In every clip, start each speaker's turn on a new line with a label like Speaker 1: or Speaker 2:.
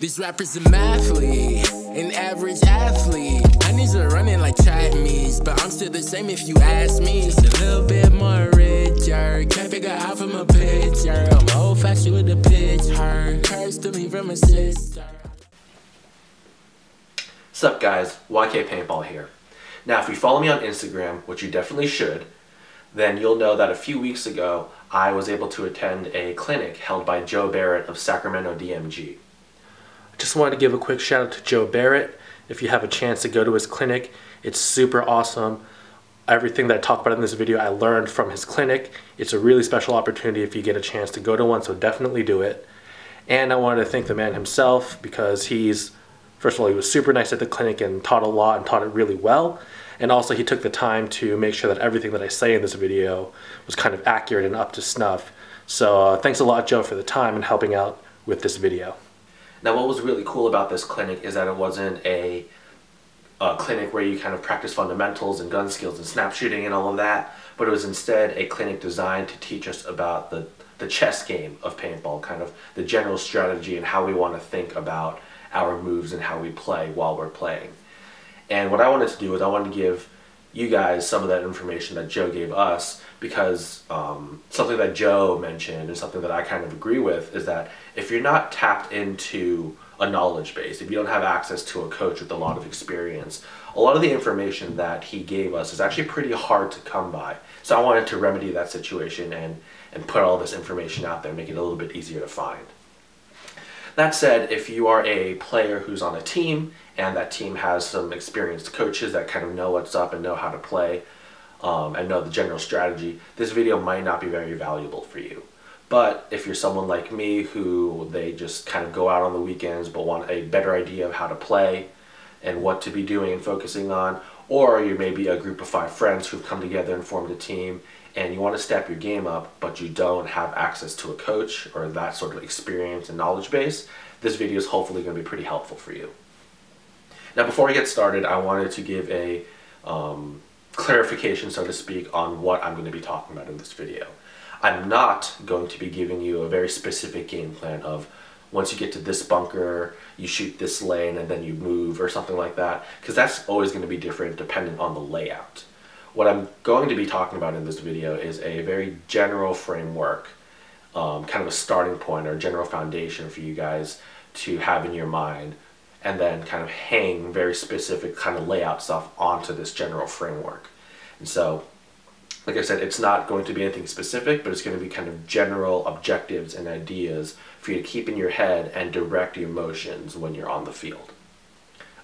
Speaker 1: These rappers are mathlete, an average athlete. Honeys are running like track meets, but I'm still the same if you ask me. Just a little bit more richer. Can't figure out from a picture. I'm old fashioned with a pitch, her. Cursed to me from a sister.
Speaker 2: Sup guys, YK Paintball here. Now if you follow me on Instagram, which you definitely should, then you'll know that a few weeks ago I was able to attend a clinic held by Joe Barrett of Sacramento DMG. Just wanted to give a quick shout out to Joe Barrett. If you have a chance to go to his clinic, it's super awesome. Everything that I talk about in this video I learned from his clinic. It's a really special opportunity if you get a chance to go to one, so definitely do it. And I wanted to thank the man himself because he's First of all, he was super nice at the clinic and taught a lot and taught it really well. And also he took the time to make sure that everything that I say in this video was kind of accurate and up to snuff. So uh, thanks a lot, Joe, for the time and helping out with this video. Now what was really cool about this clinic is that it wasn't a, a clinic where you kind of practice fundamentals and gun skills and snap shooting and all of that, but it was instead a clinic designed to teach us about the, the chess game of paintball, kind of the general strategy and how we want to think about our moves and how we play while we're playing. And what I wanted to do is I wanted to give you guys some of that information that Joe gave us because um, something that Joe mentioned and something that I kind of agree with is that if you're not tapped into a knowledge base, if you don't have access to a coach with a lot of experience, a lot of the information that he gave us is actually pretty hard to come by. So I wanted to remedy that situation and, and put all this information out there, make it a little bit easier to find. That said, if you are a player who's on a team and that team has some experienced coaches that kind of know what's up and know how to play um, and know the general strategy, this video might not be very valuable for you. But if you're someone like me who they just kind of go out on the weekends but want a better idea of how to play and what to be doing and focusing on, or you may be a group of five friends who've come together and formed a team and you want to step your game up, but you don't have access to a coach or that sort of experience and knowledge base, this video is hopefully going to be pretty helpful for you. Now before we get started, I wanted to give a um, clarification, so to speak, on what I'm going to be talking about in this video. I'm not going to be giving you a very specific game plan of once you get to this bunker, you shoot this lane and then you move or something like that, because that's always going to be different dependent on the layout. What I'm going to be talking about in this video is a very general framework, um, kind of a starting point or general foundation for you guys to have in your mind and then kind of hang very specific kind of layout stuff onto this general framework. And so, like I said, it's not going to be anything specific, but it's going to be kind of general objectives and ideas for you to keep in your head and direct your motions when you're on the field.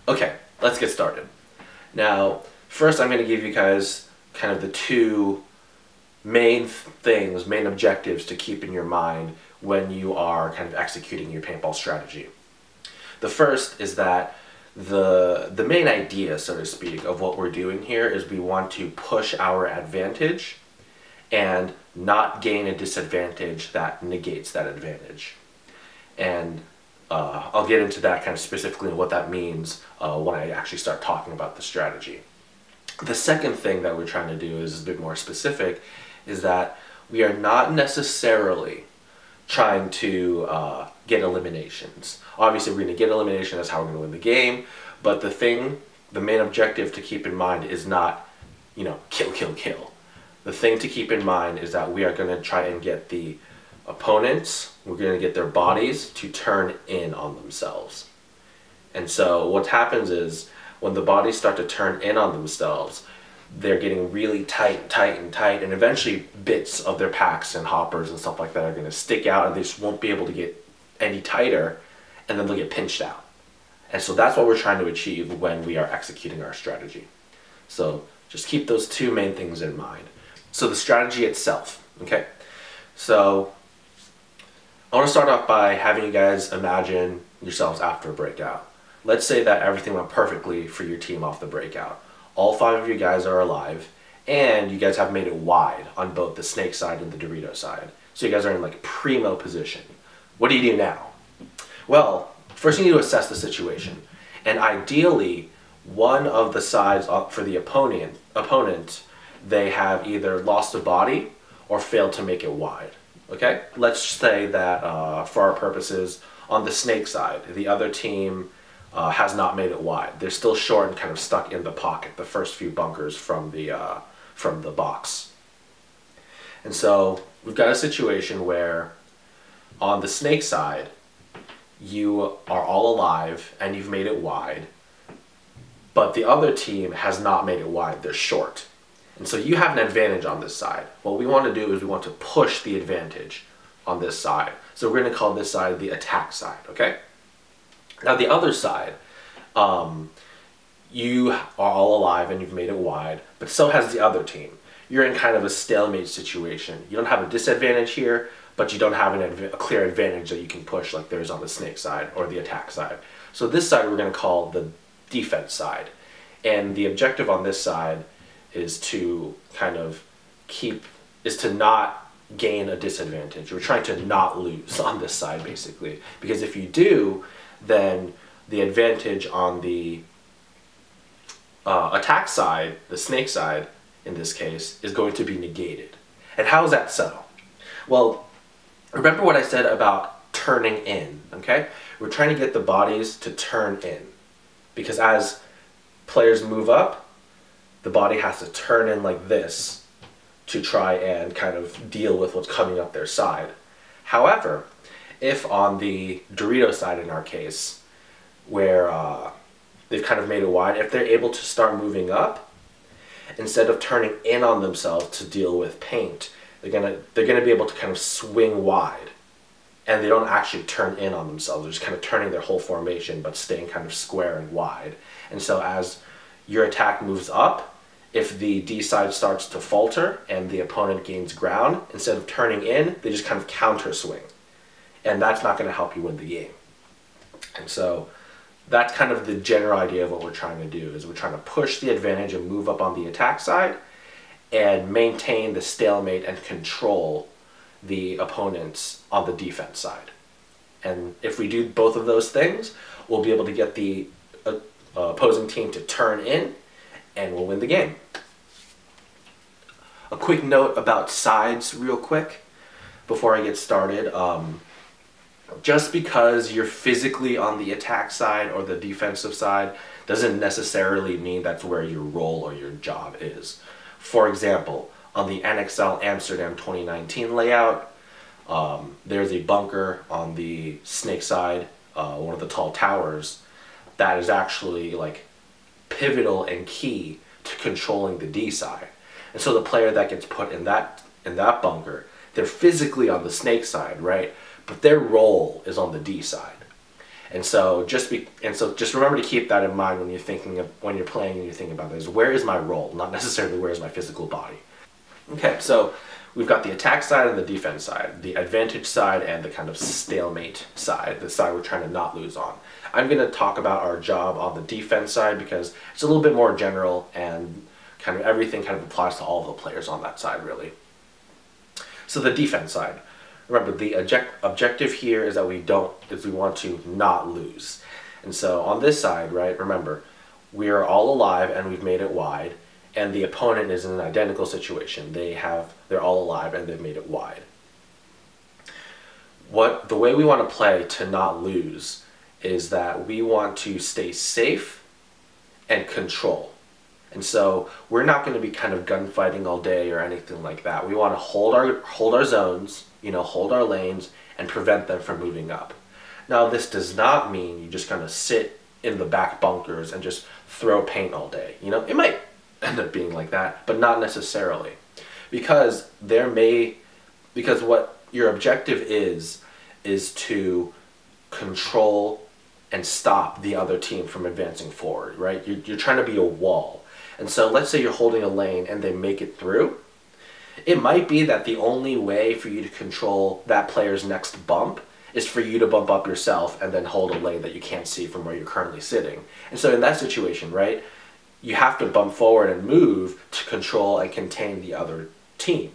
Speaker 2: Okay, let's get started. Now, first I'm going to give you guys kind of the two main things, main objectives to keep in your mind when you are kind of executing your paintball strategy. The first is that the the main idea, so to speak, of what we're doing here is we want to push our advantage and not gain a disadvantage that negates that advantage. And uh, I'll get into that kind of specifically and what that means uh, when I actually start talking about the strategy. The second thing that we're trying to do is a bit more specific, is that we are not necessarily trying to uh, get eliminations. Obviously, we're going to get elimination, that's how we're going to win the game, but the thing, the main objective to keep in mind is not, you know, kill, kill, kill. The thing to keep in mind is that we are going to try and get the opponents, we're going to get their bodies to turn in on themselves. And so what happens is when the bodies start to turn in on themselves, they're getting really tight and tight and tight, and eventually bits of their packs and hoppers and stuff like that are going to stick out, and they just won't be able to get any tighter, and then they'll get pinched out. And so that's what we're trying to achieve when we are executing our strategy. So just keep those two main things in mind. So the strategy itself, okay? So I want to start off by having you guys imagine yourselves after a breakout. Let's say that everything went perfectly for your team off the breakout. All five of you guys are alive, and you guys have made it wide on both the snake side and the Dorito side. So you guys are in like primo position. What do you do now? Well, first you need to assess the situation. And ideally, one of the sides for the opponent, opponent, they have either lost a body or failed to make it wide. Okay? Let's say that uh, for our purposes, on the snake side, the other team uh, has not made it wide. They're still short and kind of stuck in the pocket, the first few bunkers from the, uh, from the box. And so we've got a situation where on the snake side, you are all alive and you've made it wide, but the other team has not made it wide, they're short. And so you have an advantage on this side. What we want to do is we want to push the advantage on this side. So we're going to call this side the attack side, okay? Now the other side, um, you are all alive and you've made it wide, but so has the other team. You're in kind of a stalemate situation. You don't have a disadvantage here, but you don't have an a clear advantage that you can push like there is on the snake side or the attack side. So this side we're going to call the defense side. And the objective on this side is to kind of keep, is to not gain a disadvantage. We're trying to not lose on this side basically. Because if you do, then the advantage on the uh, attack side, the snake side in this case, is going to be negated. And how is that so? Well, remember what I said about turning in, okay? We're trying to get the bodies to turn in. Because as players move up, the body has to turn in like this to try and kind of deal with what's coming up their side. However, if on the Dorito side in our case, where uh, they've kind of made it wide, if they're able to start moving up, instead of turning in on themselves to deal with paint, they're gonna they're gonna be able to kind of swing wide, and they don't actually turn in on themselves. They're just kind of turning their whole formation, but staying kind of square and wide. And so as your attack moves up, if the D side starts to falter and the opponent gains ground, instead of turning in, they just kind of counter swing. And that's not going to help you win the game. And so that's kind of the general idea of what we're trying to do is we're trying to push the advantage and move up on the attack side and maintain the stalemate and control the opponents on the defense side. And if we do both of those things, we'll be able to get the uh, opposing team to turn in and we'll win the game. A quick note about sides real quick before I get started. Um, just because you're physically on the attack side or the defensive side doesn't necessarily mean that's where your role or your job is. For example, on the NXL Amsterdam 2019 layout, um, there's a bunker on the snake side, uh, one of the tall towers, that is actually like pivotal and key to controlling the D side. And so the player that gets put in that in that bunker, they're physically on the snake side, right? But their role is on the D side. And so just be and so just remember to keep that in mind when you're thinking of when you're playing and you're thinking about this. Where is my role? Not necessarily where is my physical body. Okay, so we've got the attack side and the defense side, the advantage side and the kind of stalemate side, the side we're trying to not lose on. I'm going to talk about our job on the defense side because it's a little bit more general and kind of everything kind of applies to all the players on that side really. So the defense side. Remember, the object objective here is that we don't, is we want to not lose. And so on this side, right, remember, we are all alive and we've made it wide, and the opponent is in an identical situation. They have, they're all alive and they've made it wide. What, the way we want to play to not lose is that we want to stay safe and control. And so we're not going to be kind of gunfighting all day or anything like that. We want to hold our hold our zones, you know, hold our lanes and prevent them from moving up. Now, this does not mean you just kind of sit in the back bunkers and just throw paint all day. You know, it might end up being like that, but not necessarily. Because there may, because what your objective is, is to control and stop the other team from advancing forward, right? You're, you're trying to be a wall. And so let's say you're holding a lane and they make it through it might be that the only way for you to control that player's next bump is for you to bump up yourself and then hold a lane that you can't see from where you're currently sitting. And so in that situation, right, you have to bump forward and move to control and contain the other team.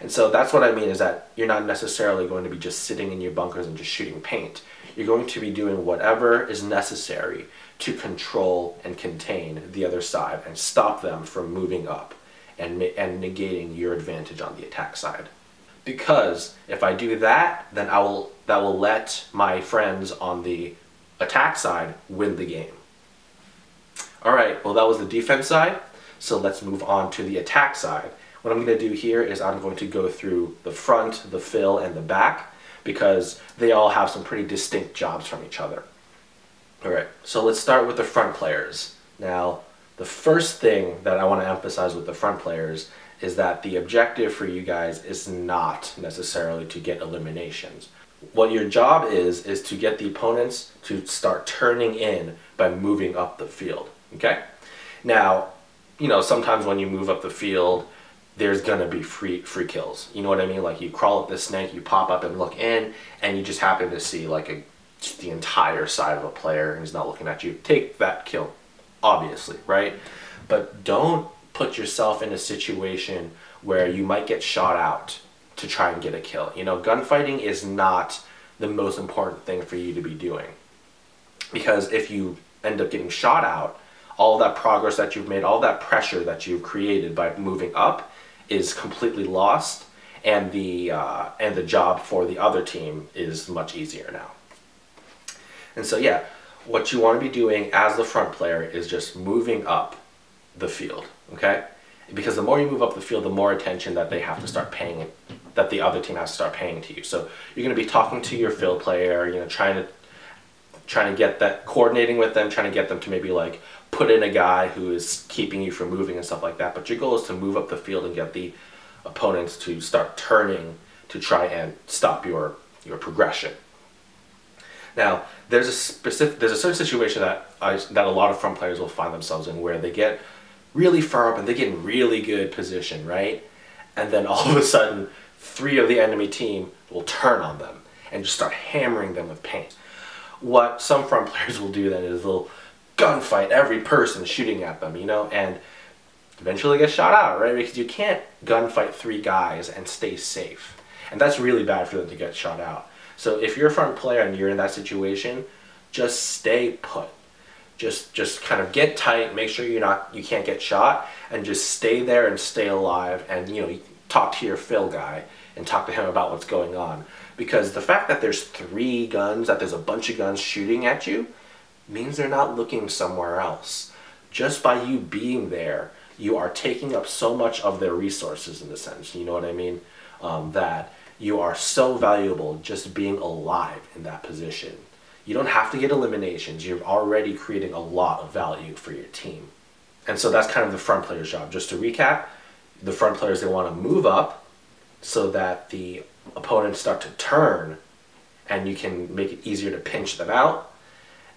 Speaker 2: And so that's what I mean is that you're not necessarily going to be just sitting in your bunkers and just shooting paint. You're going to be doing whatever is necessary to control and contain the other side and stop them from moving up and, and negating your advantage on the attack side. because if I do that, then I will that will let my friends on the attack side win the game. All right, well that was the defense side. So let's move on to the attack side. What I'm going to do here is I'm going to go through the front, the fill, and the back because they all have some pretty distinct jobs from each other. All right, so let's start with the front players. Now, the first thing that I want to emphasize with the front players is that the objective for you guys is not necessarily to get eliminations. What your job is, is to get the opponents to start turning in by moving up the field, okay? Now, you know, sometimes when you move up the field, there's gonna be free free kills. You know what I mean? Like you crawl up the snake, you pop up and look in, and you just happen to see like a the entire side of a player and he's not looking at you. Take that kill, obviously, right? But don't put yourself in a situation where you might get shot out to try and get a kill. You know, gunfighting is not the most important thing for you to be doing. Because if you end up getting shot out, all that progress that you've made, all that pressure that you've created by moving up is completely lost and the uh, and the job for the other team is much easier now. And so yeah, what you want to be doing as the front player is just moving up the field, okay? Because the more you move up the field, the more attention that they have to start paying, that the other team has to start paying to you. So you're going to be talking to your field player, you know, trying to trying to get that coordinating with them, trying to get them to maybe like put in a guy who is keeping you from moving and stuff like that. But your goal is to move up the field and get the opponents to start turning to try and stop your your progression. Now, there's a specific there's a certain situation that I, that a lot of front players will find themselves in where they get really far up and they get in really good position, right? And then all of a sudden, three of the enemy team will turn on them and just start hammering them with paint. What some front players will do then is they'll gunfight every person shooting at them, you know, and eventually get shot out, right? Because you can't gunfight three guys and stay safe. And that's really bad for them to get shot out. So if you're a front player and you're in that situation, just stay put. Just just kind of get tight, make sure you're not you can't get shot, and just stay there and stay alive and you know talk to your fill guy and talk to him about what's going on. Because the fact that there's three guns, that there's a bunch of guns shooting at you, means they're not looking somewhere else. Just by you being there, you are taking up so much of their resources in a sense, you know what I mean? Um, that you are so valuable just being alive in that position. You don't have to get eliminations. You're already creating a lot of value for your team. And so that's kind of the front player's job. Just to recap, the front players, they want to move up so that the opponents start to turn and you can make it easier to pinch them out.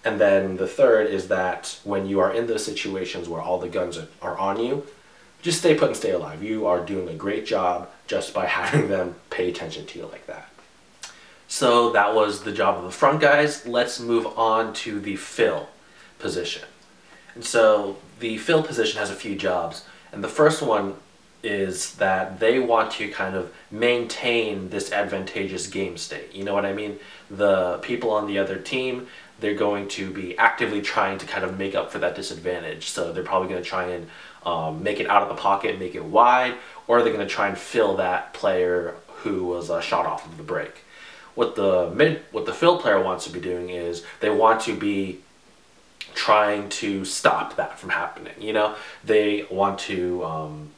Speaker 2: And then the third is that when you are in those situations where all the guns are, on you, just stay put and stay alive. You are doing a great job just by having them pay attention to you like that. So that was the job of the front guys. Let's move on to the fill position. And so the fill position has a few jobs. And the first one is that they want to kind of maintain this advantageous game state. You know what I mean? The people on the other team, they're going to be actively trying to kind of make up for that disadvantage. So they're probably going to try and um, make it out of the pocket, make it wide, or are they're going to try and fill that player who was uh, shot off of the break. What the mid, what the fill player wants to be doing is they want to be trying to stop that from happening. You know, they want to um,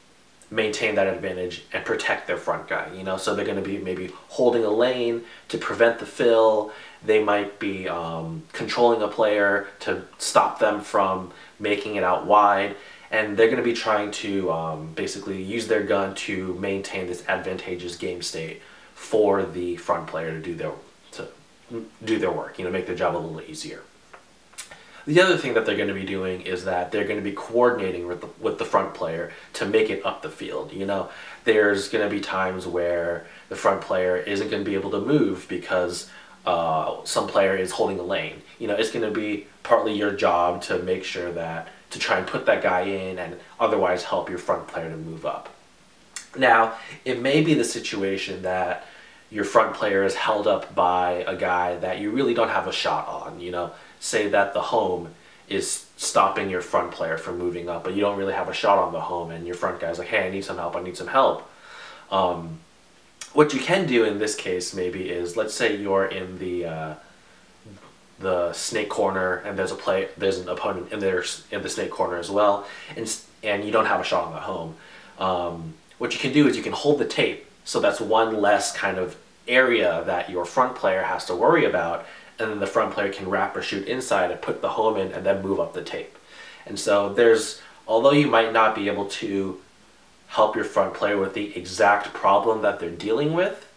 Speaker 2: maintain that advantage and protect their front guy. You know, so they're going to be maybe holding a lane to prevent the fill. They might be um, controlling a player to stop them from making it out wide and they're going to be trying to um, basically use their gun to maintain this advantageous game state for the front player to do their to do their work. You know, make their job a little easier. The other thing that they're going to be doing is that they're going to be coordinating with the, with the front player to make it up the field. You know, there's going to be times where the front player isn't going to be able to move because uh, some player is holding a lane. You know, it's going to be partly your job to make sure that to try and put that guy in and otherwise help your front player to move up. Now, it may be the situation that your front player is held up by a guy that you really don't have a shot on. You know, say that the home is stopping your front player from moving up, but you don't really have a shot on the home, and your front guy's like, hey, I need some help, I need some help. Um, what you can do in this case maybe is let's say you're in the uh, the snake corner and there's a play there's an opponent in there in the snake corner as well and and you don't have a shot on the home. Um, what you can do is you can hold the tape so that's one less kind of area that your front player has to worry about and then the front player can wrap or shoot inside and put the home in and then move up the tape. And so there's although you might not be able to help your front player with the exact problem that they're dealing with,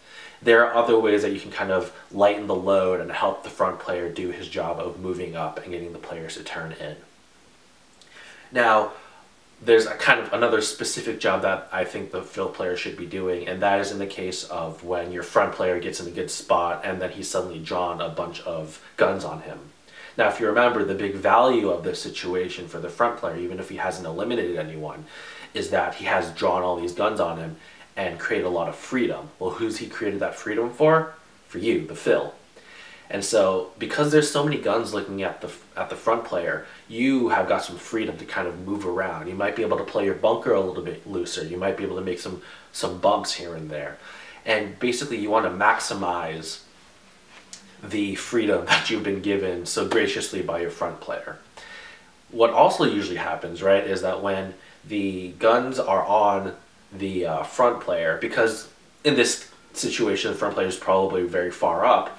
Speaker 2: there are other ways that you can kind of lighten the load and help the front player do his job of moving up and getting the players to turn in. Now, there's a kind of another specific job that I think the fill player should be doing, and that is in the case of when your front player gets in a good spot and then he's suddenly drawn a bunch of guns on him. Now, if you remember, the big value of this situation for the front player, even if he hasn't eliminated anyone, is that he has drawn all these guns on him and create a lot of freedom. Well, who's he created that freedom for? For you, the fill. And so, because there's so many guns looking at the at the front player, you have got some freedom to kind of move around. You might be able to play your bunker a little bit looser. You might be able to make some some bumps here and there. And basically, you want to maximize the freedom that you've been given so graciously by your front player. What also usually happens, right, is that when the guns are on the uh, front player because in this situation the front player is probably very far up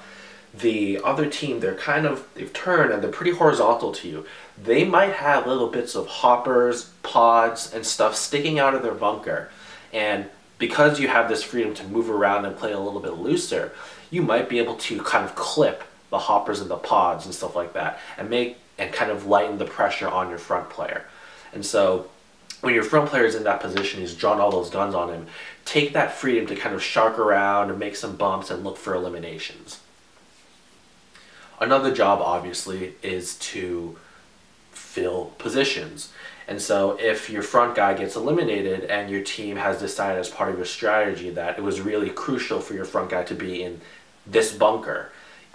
Speaker 2: the other team they're kind of they've turned and they're pretty horizontal to you. They might have little bits of hoppers pods and stuff sticking out of their bunker. And because you have this freedom to move around and play a little bit looser you might be able to kind of clip the hoppers and the pods and stuff like that and make and kind of lighten the pressure on your front player. And so when your front player is in that position, he's drawn all those guns on him, take that freedom to kind of shark around and make some bumps and look for eliminations. Another job, obviously, is to fill positions. And so if your front guy gets eliminated and your team has decided as part of your strategy that it was really crucial for your front guy to be in this bunker,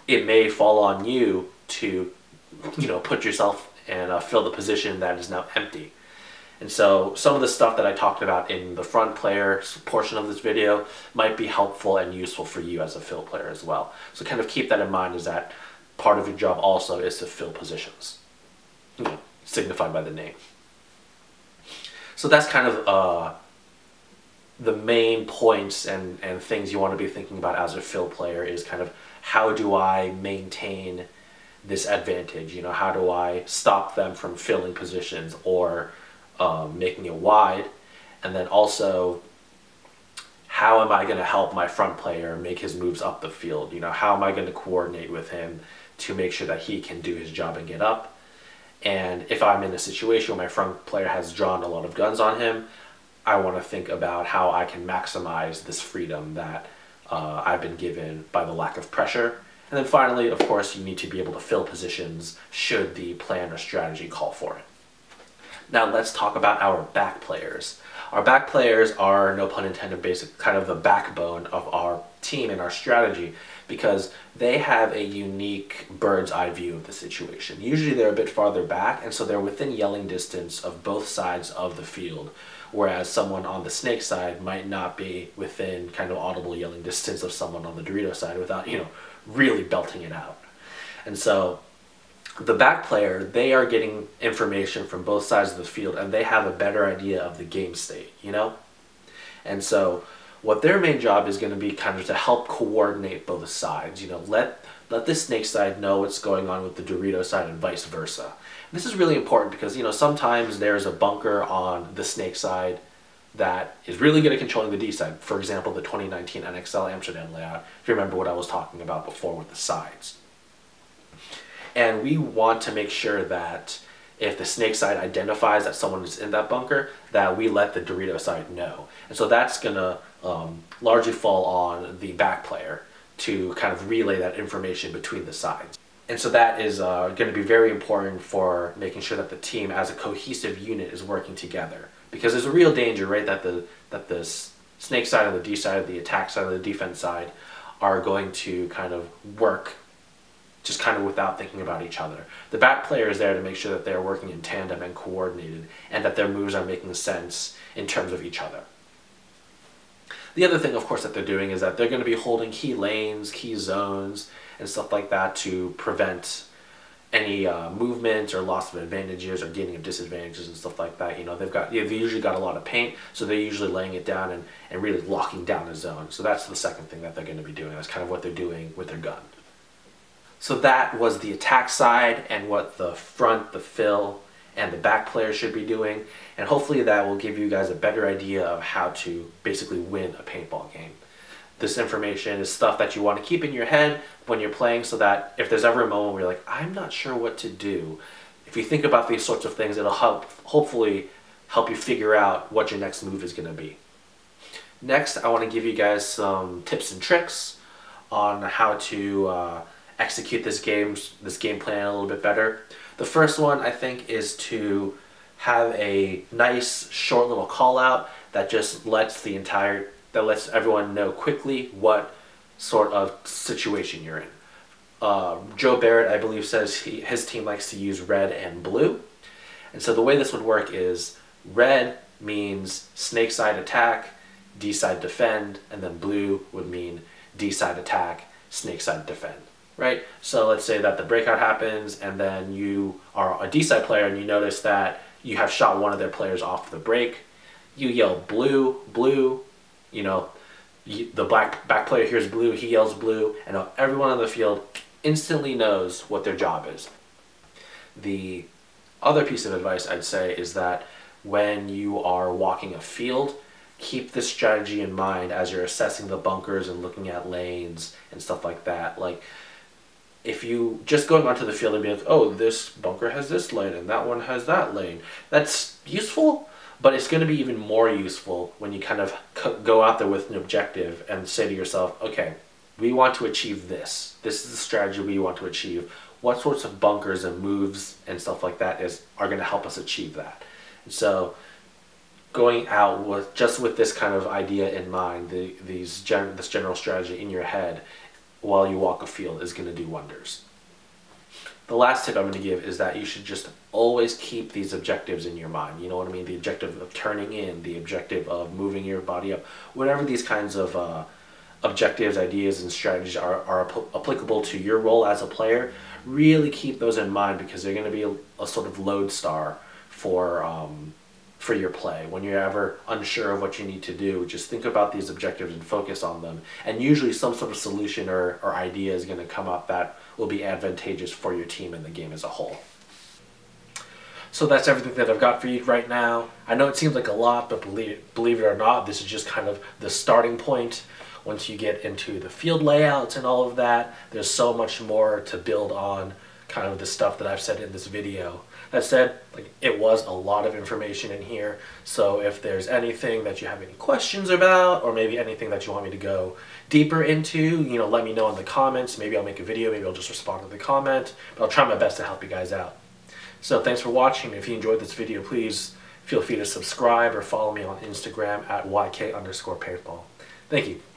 Speaker 2: it may fall on you to, you know, put yourself and uh, fill the position that is now empty. And so some of the stuff that I talked about in the front player portion of this video might be helpful and useful for you as a fill player as well. So kind of keep that in mind is that part of your job also is to fill positions, you know, signified by the name. So that's kind of uh, the main points and, and things you want to be thinking about as a fill player is kind of how do I maintain this advantage? You know, how do I stop them from filling positions or um, making it wide, and then also how am I going to help my front player make his moves up the field? You know, how am I going to coordinate with him to make sure that he can do his job and get up? And if I'm in a situation where my front player has drawn a lot of guns on him, I want to think about how I can maximize this freedom that uh, I've been given by the lack of pressure. And then finally, of course, you need to be able to fill positions should the plan or strategy call for it. Now let's talk about our back players. Our back players are, no pun intended, basic kind of the backbone of our team and our strategy because they have a unique bird's eye view of the situation. Usually they're a bit farther back and so they're within yelling distance of both sides of the field whereas someone on the snake side might not be within kind of audible yelling distance of someone on the Dorito side without, you know, really belting it out. And so the back player, they are getting information from both sides of the field and they have a better idea of the game state, you know? And so what their main job is going to be kind of to help coordinate both sides, you know, let let the snake side know what's going on with the Dorito side and vice versa. And this is really important because, you know, sometimes there's a bunker on the snake side that is really good at controlling the D side. For example, the 2019 NXL Amsterdam layout, if you remember what I was talking about before with the sides. And we want to make sure that if the snake side identifies that someone is in that bunker, that we let the Dorito side know. And so that's going to um, largely fall on the back player to kind of relay that information between the sides. And so that is uh, going to be very important for making sure that the team as a cohesive unit is working together. Because there's a real danger, right, that the, that the snake side and the D side, the attack side and the defense side are going to kind of work just kind of without thinking about each other. The back player is there to make sure that they're working in tandem and coordinated and that their moves are making sense in terms of each other. The other thing, of course, that they're doing is that they're going to be holding key lanes, key zones, and stuff like that to prevent any uh, movement or loss of advantages or gaining of disadvantages and stuff like that. You know, they've got they've usually got a lot of paint, so they're usually laying it down and, and really locking down a zone. So that's the second thing that they're going to be doing. That's kind of what they're doing with their gun. So that was the attack side and what the front, the fill, and the back player should be doing. And hopefully that will give you guys a better idea of how to basically win a paintball game. This information is stuff that you want to keep in your head when you're playing so that if there's ever a moment where you're like, I'm not sure what to do, if you think about these sorts of things, it'll help hopefully help you figure out what your next move is going to be. Next, I want to give you guys some tips and tricks on how to uh, execute this game, this game plan a little bit better. The first one I think is to have a nice short little call out that just lets the entire that lets everyone know quickly what sort of situation you're in. Uh, Joe Barrett, I believe, says he, his team likes to use red and blue. And so the way this would work is red means snake side attack, D side defend, and then blue would mean D side attack, snake side defend. Right? So let's say that the breakout happens and then you are a D side player and you notice that you have shot one of their players off the break. You yell blue, blue, you know, the black back player hears blue, he yells blue, and everyone on the field instantly knows what their job is. The other piece of advice I'd say is that when you are walking a field, keep this strategy in mind as you're assessing the bunkers and looking at lanes and stuff like that. Like, if you just going onto the field and be like, oh, this bunker has this lane and that one has that lane, that's useful, but it's going to be even more useful when you kind of go out there with an objective and say to yourself, okay, we want to achieve this. This is the strategy we want to achieve. What sorts of bunkers and moves and stuff like that is are going to help us achieve that? And so going out with just with this kind of idea in mind, the, these gen, this general strategy in your head while you walk a field is going to do wonders. The last tip I'm going to give is that you should just always keep these objectives in your mind. You know what I mean? The objective of turning in, the objective of moving your body up, whatever these kinds of uh, objectives, ideas, and strategies are, are applicable to your role as a player, really keep those in mind because they're going to be a, a sort of lodestar for um, for your play. When you're ever unsure of what you need to do, just think about these objectives and focus on them. And usually some sort of solution or, or idea is going to come up that will be advantageous for your team and the game as a whole. So that's everything that I've got for you right now. I know it seems like a lot, but believe, believe it or not, this is just kind of the starting point. Once you get into the field layouts and all of that, there's so much more to build on kind of the stuff that I've said in this video. That said, like it was a lot of information in here, so if there's anything that you have any questions about, or maybe anything that you want me to go deeper into, you know, let me know in the comments. Maybe I'll make a video, maybe I'll just respond to the comment, but I'll try my best to help you guys out. So thanks for watching. If you enjoyed this video, please feel free to subscribe or follow me on Instagram at yk underscore paintball. Thank you.